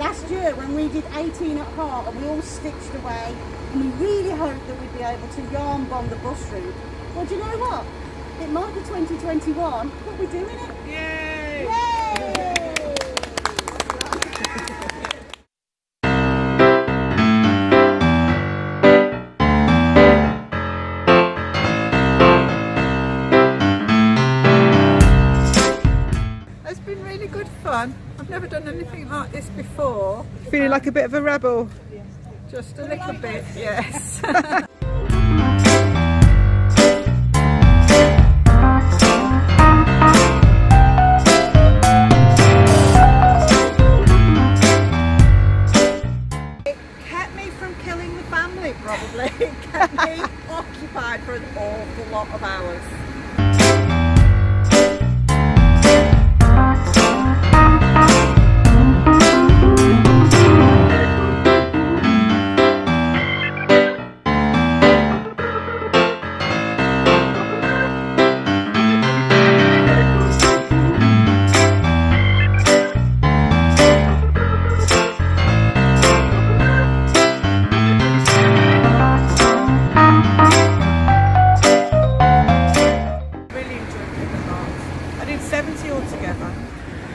last year when we did 18 at heart and we all stitched away and we really hoped that we'd be able to yarn bomb the bus route. Well, do you know what? It might be 2021, but we're doing it. Yay! Really good fun. I've never done anything like this before. Feeling like a bit of a rebel. Just a little bit, yes. It kept me from killing the family probably. It kept me occupied for an awful lot of hours.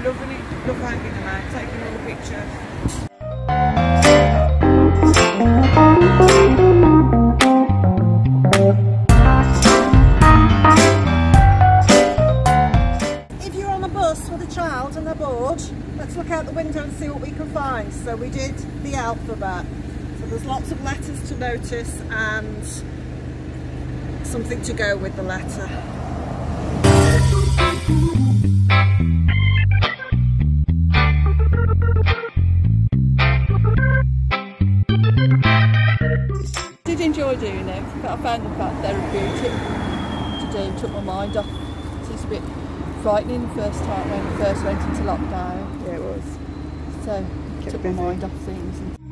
Lovely, love hanging them out, taking all the pictures. If you're on a bus with a child and they're bored, let's look out the window and see what we can find. So we did the alphabet. So there's lots of letters to notice and something to go with the letter. But I found the fact therapeutic to do, took my mind off. It was a bit frightening the first time when we first went into lockdown. Yeah, it was. So Kept took busy. my mind off things.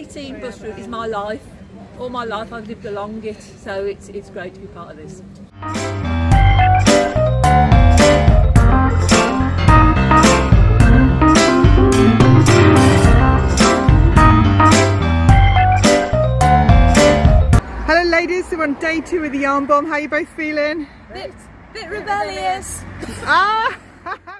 18 bus route is my life. All my life I've lived along it, so it's, it's great to be part of this. Hello ladies, so we're on day two of the yarn bomb. How are you both feeling? Bit, bit rebellious. Ah!